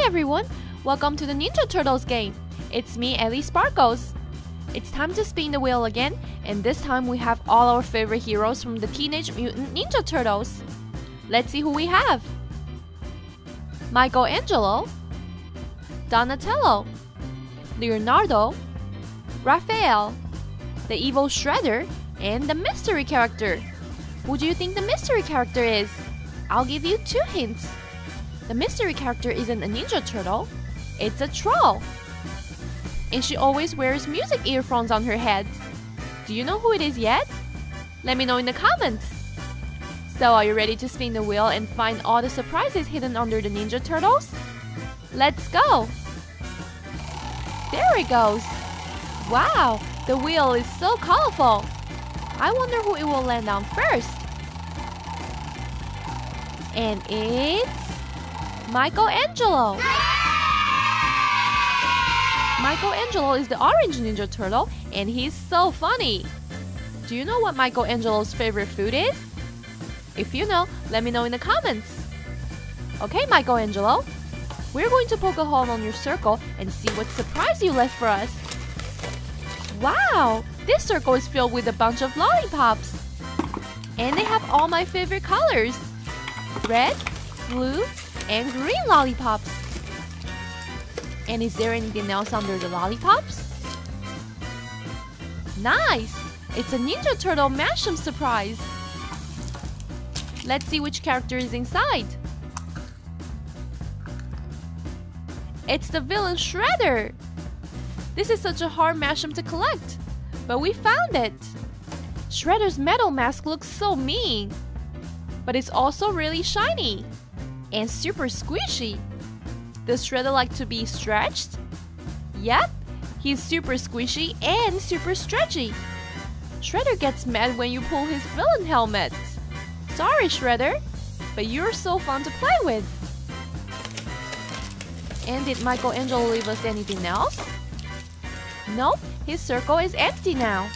Hi everyone, welcome to the Ninja Turtles game. It's me, Ellie Sparkles. It's time to spin the wheel again, and this time we have all our favorite heroes from the Teenage Mutant Ninja Turtles. Let's see who we have. Michelangelo, Donatello, Leonardo, Raphael, the evil Shredder, and the mystery character. Who do you think the mystery character is? I'll give you two hints. The mystery character isn't a Ninja Turtle, it's a troll. And she always wears music earphones on her head. Do you know who it is yet? Let me know in the comments. So, are you ready to spin the wheel and find all the surprises hidden under the Ninja Turtles? Let's go! There it goes! Wow, the wheel is so colorful! I wonder who it will land on first. And it's Michelangelo. Michelangelo is the orange Ninja Turtle, and he's so funny. Do you know what Michelangelo's favorite food is? If you know, let me know in the comments. Okay, Michelangelo, we're going to poke a hole on your circle and see what surprise you left for us. Wow, this circle is filled with a bunch of lollipops. And they have all my favorite colors. Red, blue, and green lollipops. And is there anything else under the lollipops? Nice! It's a Ninja Turtle mashup surprise! Let's see which character is inside. It's the villain Shredder! This is such a hard mashup to collect, but we found it! Shredder's metal mask looks so mean, but it's also really shiny and super squishy. Does Shredder like to be stretched? Yep, he's super squishy and super stretchy. Shredder gets mad when you pull his villain helmet. Sorry, Shredder, but you're so fun to play with. And did Michelangelo leave us anything else? Nope, his circle is empty now.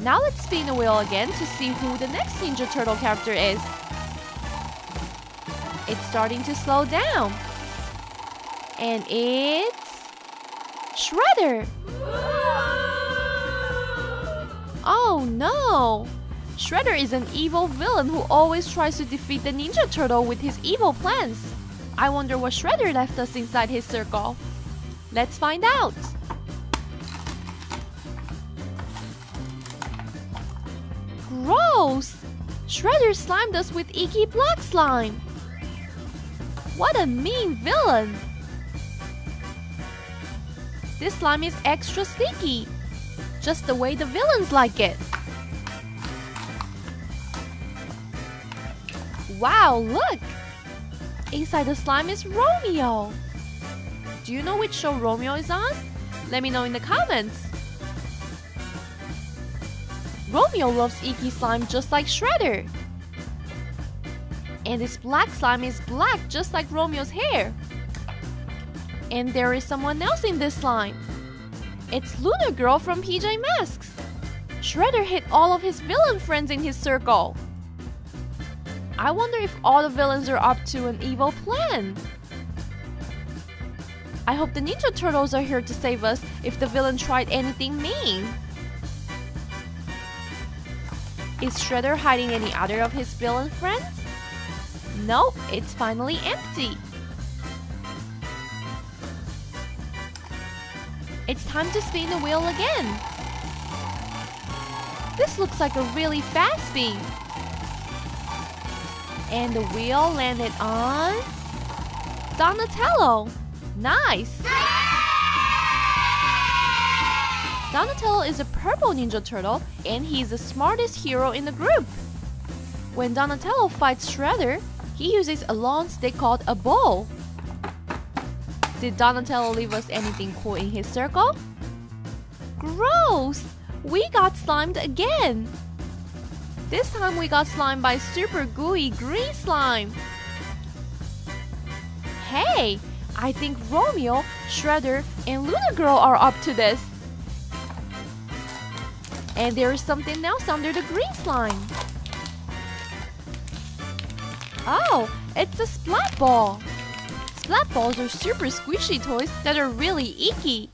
Now let's spin the wheel again to see who the next Ninja Turtle character is. It's starting to slow down. And it's... Shredder! Oh no! Shredder is an evil villain who always tries to defeat the Ninja Turtle with his evil plans. I wonder what Shredder left us inside his circle. Let's find out! Gross! Shredder slimed us with icky black slime! What a mean villain! This slime is extra sticky, just the way the villains like it. Wow, look! Inside the slime is Romeo! Do you know which show Romeo is on? Let me know in the comments! Romeo loves icky slime just like Shredder! And this black slime is black just like Romeo's hair. And there is someone else in this slime. It's Luna Girl from PJ Masks. Shredder hit all of his villain friends in his circle. I wonder if all the villains are up to an evil plan. I hope the Ninja Turtles are here to save us if the villain tried anything mean. Is Shredder hiding any other of his villain friends? Nope, it's finally empty. It's time to spin the wheel again. This looks like a really fast spin. And the wheel landed on Donatello. Nice! Donatello is a purple Ninja Turtle and he's the smartest hero in the group. When Donatello fights Shredder, he uses a long stick called a bo. Did Donatello leave us anything cool in his circle? Gross! We got slimed again! This time we got slimed by super gooey green slime. Hey, I think Romeo, Shredder, and Luna Girl are up to this. And there is something else under the green slime. Oh, it's a splat ball. Splat balls are super squishy toys that are really icky.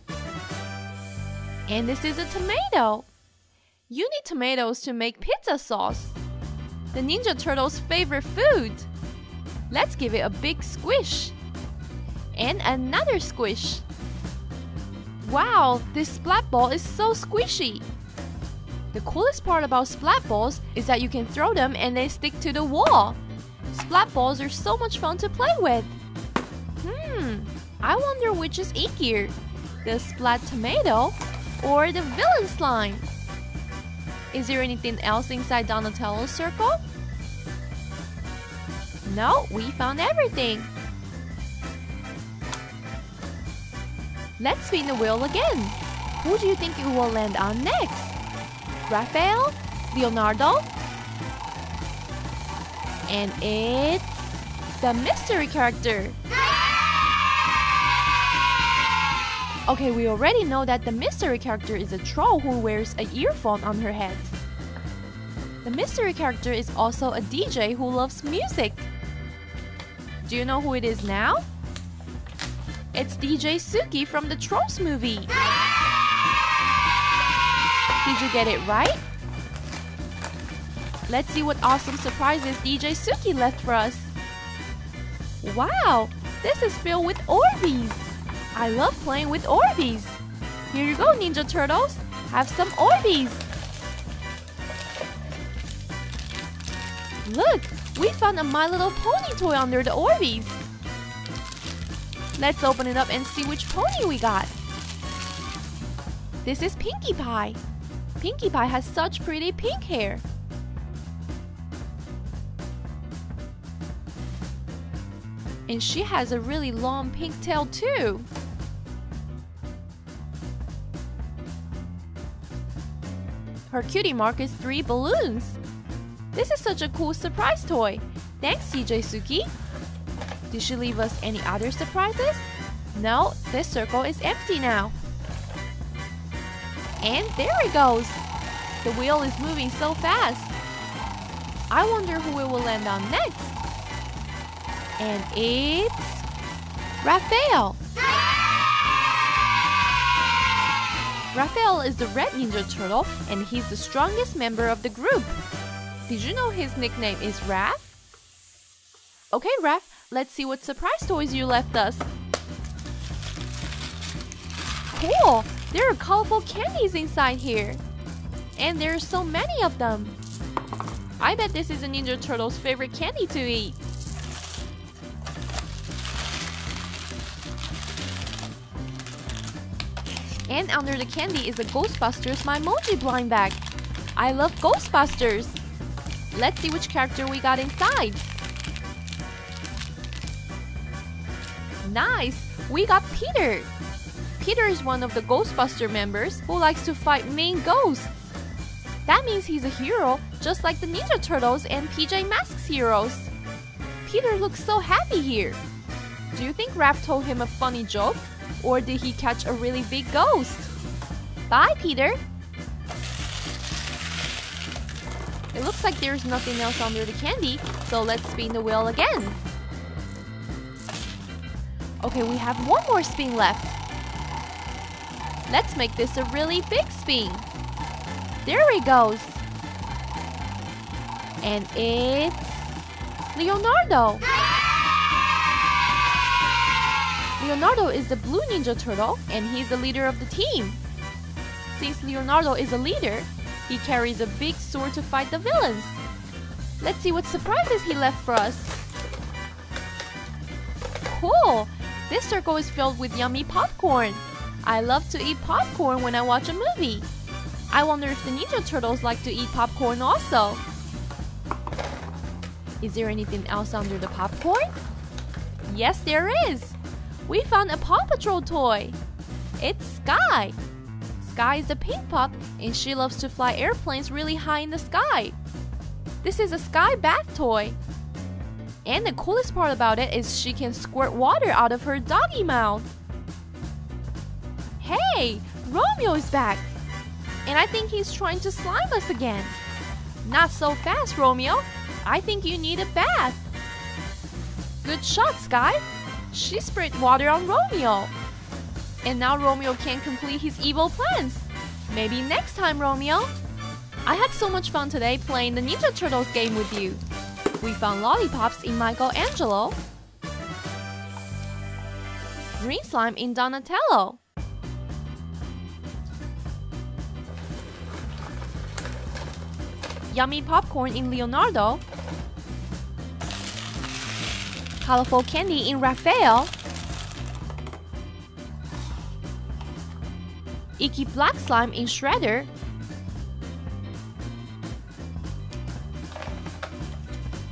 And this is a tomato. You need tomatoes to make pizza sauce. The Ninja Turtles' favorite food. Let's give it a big squish. And another squish. Wow, this splat ball is so squishy. The coolest part about splat balls is that you can throw them and they stick to the wall. Splat balls are so much fun to play with. Hmm, I wonder which is ickier, the splat tomato or the villain slime. Is there anything else inside Donatello's circle? No, we found everything. Let's spin the wheel again. Who do you think it will land on next? Raphael? Leonardo? And it's the mystery character. Okay, we already know that the mystery character is a troll who wears an earphone on her head. The mystery character is also a DJ who loves music. Do you know who it is now? It's DJ Suki from the Trolls movie. Did you get it right? Let's see what awesome surprises DJ Suki left for us. Wow, this is filled with Orbeez. I love playing with Orbeez. Here you go, Ninja Turtles. Have some Orbeez. Look, we found a My Little Pony toy under the Orbeez. Let's open it up and see which pony we got. This is Pinkie Pie. Pinkie Pie has such pretty pink hair. And she has a really long pink tail too. Her cutie mark is three balloons. This is such a cool surprise toy. Thanks, DJ Suki. Did she leave us any other surprises? No, this circle is empty now. And there it goes. The wheel is moving so fast. I wonder who it will land on next. And it's Raphael. Raphael is the red Ninja Turtle and he's the strongest member of the group. Did you know his nickname is Raph? Okay, Raph, let's see what surprise toys you left us. Cool! There are colorful candies inside here. And there are so many of them. I bet this is a Ninja Turtle's favorite candy to eat. And under the candy is a Ghostbusters My Moji blind bag. I love Ghostbusters! Let's see which character we got inside. Nice! We got Peter! Peter is one of the Ghostbuster members who likes to fight main ghosts. That means he's a hero, just like the Ninja Turtles and PJ Masks heroes. Peter looks so happy here. Do you think Raph told him a funny joke? Or did he catch a really big ghost? Bye, Peter! It looks like there's nothing else under the candy, so let's spin the wheel again. Okay, we have one more spin left. Let's make this a really big spin. There it goes. And it's Leonardo. Leonardo is the blue Ninja Turtle and he's the leader of the team. Since Leonardo is a leader, he carries a big sword to fight the villains. Let's see what surprises he left for us. Cool! This circle is filled with yummy popcorn. I love to eat popcorn when I watch a movie. I wonder if the Ninja Turtles like to eat popcorn also. Is there anything else under the popcorn? Yes, there is! We found a Paw Patrol toy! It's Skye! Skye is a pink pup and she loves to fly airplanes really high in the sky. This is a Skye bath toy. And the coolest part about it is she can squirt water out of her doggy mouth. Hey, Romeo is back! And I think he's trying to slime us again. Not so fast, Romeo. I think you need a bath. Good shot, Skye. She sprayed water on Romeo. And now Romeo can't complete his evil plans. Maybe next time, Romeo. I had so much fun today playing the Ninja Turtles game with you. We found lollipops in Michelangelo. Green slime in Donatello. Yummy popcorn in Leonardo. Colorful candy in Raphael. Icky black slime in Shredder.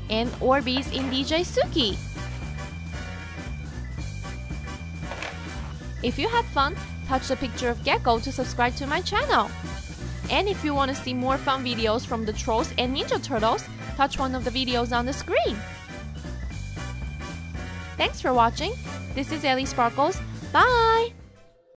And Orbeez in DJ Suki. If you had fun, touch the picture of Gekko to subscribe to my channel. And if you want to see more fun videos from the Trolls and Ninja Turtles, touch one of the videos on the screen. Thanks for watching. This is Ellie Sparkles. Bye!